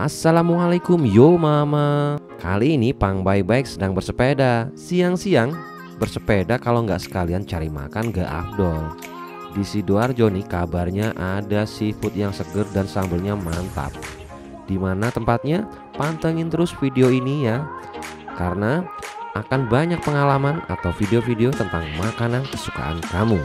Assalamualaikum yo mama. Kali ini Pang baik-baik sedang bersepeda. Siang-siang bersepeda kalau nggak sekalian cari makan gak afdol. Di Sidoarjo nih kabarnya ada seafood yang seger dan sambelnya mantap. Di mana tempatnya? Pantengin terus video ini ya. Karena akan banyak pengalaman atau video-video tentang makanan kesukaan kamu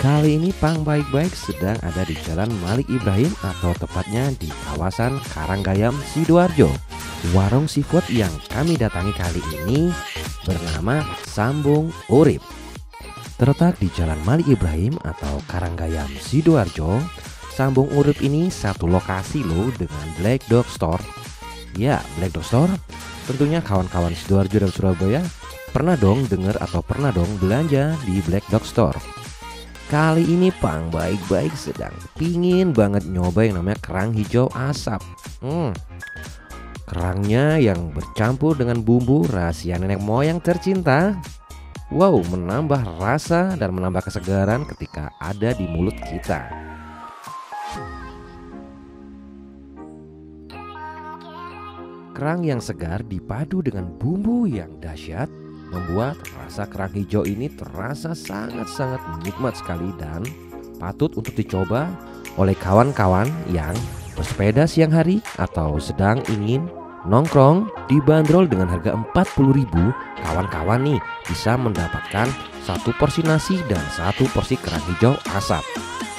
Kali ini Pang Baik-Baik sedang ada di Jalan Malik Ibrahim atau tepatnya di kawasan Karanggayam, Sidoarjo. Warung seafood yang kami datangi kali ini bernama Sambung Urip. Terletak di Jalan Malik Ibrahim atau Karanggayam, Sidoarjo, Sambung Urip ini satu lokasi loh dengan Black Dog Store. Ya, Black Dog Store. Tentunya kawan-kawan Sidoarjo dan Surabaya pernah dong dengar atau pernah dong belanja di Black Dog Store. Kali ini Pang baik-baik sedang pingin banget nyoba yang namanya kerang hijau asap. Hmm. Kerangnya yang bercampur dengan bumbu rahasia nenek moyang tercinta. Wow menambah rasa dan menambah kesegaran ketika ada di mulut kita. Kerang yang segar dipadu dengan bumbu yang dahsyat membuat rasa kerang hijau ini terasa sangat-sangat nikmat sekali dan patut untuk dicoba oleh kawan-kawan yang bersepeda siang hari atau sedang ingin nongkrong dibanderol dengan harga 40.000 kawan-kawan nih bisa mendapatkan satu porsi nasi dan satu porsi kerang hijau asap.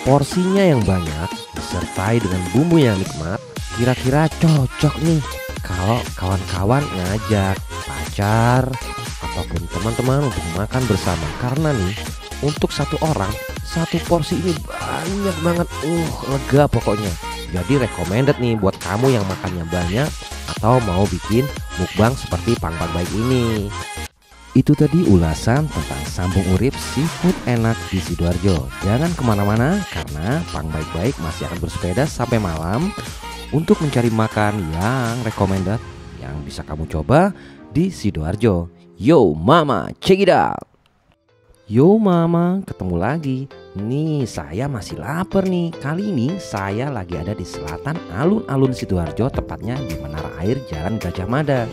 Porsinya yang banyak disertai dengan bumbu yang nikmat kira-kira cocok nih kalau kawan-kawan ngajak pacar ataupun teman-teman untuk makan bersama. Karena nih untuk satu orang satu porsi ini banyak banget. Uh lega pokoknya. Jadi recommended nih buat kamu yang makannya banyak atau mau bikin mukbang seperti pangpang baik ini. Itu tadi ulasan tentang sambung urip seafood enak di Sidoarjo. Jangan ke mana-mana karena Pang Baik-Baik masih akan bersepeda sampai malam. Untuk mencari makan yang recommended yang bisa kamu coba di Sidoarjo Yo mama, check it out. Yo mama, ketemu lagi. Nih, saya masih lapar nih. Kali ini saya lagi ada di selatan alun-alun Sidoarjo, tepatnya di Menara Air Jalan Gajah Mada.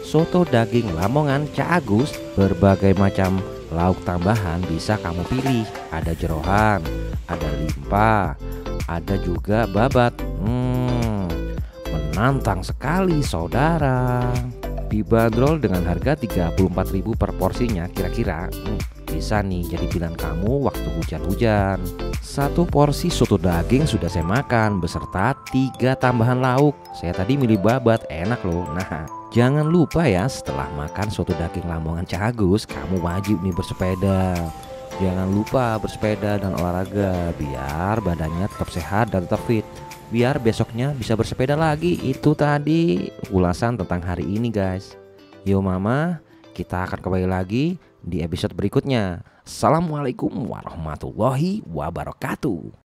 Soto daging Lamongan Cak Agus, berbagai macam lauk tambahan bisa kamu pilih. Ada jerohan, ada limpa, ada juga babat. Hmm, menantang sekali saudara dibanderol dengan harga 34.000 per porsinya kira-kira. Hmm, bisa nih jadi pilihan kamu waktu hujan-hujan. Satu porsi soto daging sudah saya makan beserta tiga tambahan lauk. Saya tadi milih babat enak loh. Nah jangan lupa ya setelah makan soto daging lamongan cagus kamu wajib nih bersepeda. Jangan lupa bersepeda dan olahraga biar badannya tetap sehat dan tetap fit biar besoknya bisa bersepeda lagi. Itu tadi ulasan tentang hari ini, guys. Yo mama, kita akan kembali lagi di episode berikutnya. Assalamualaikum warahmatullahi wabarakatuh.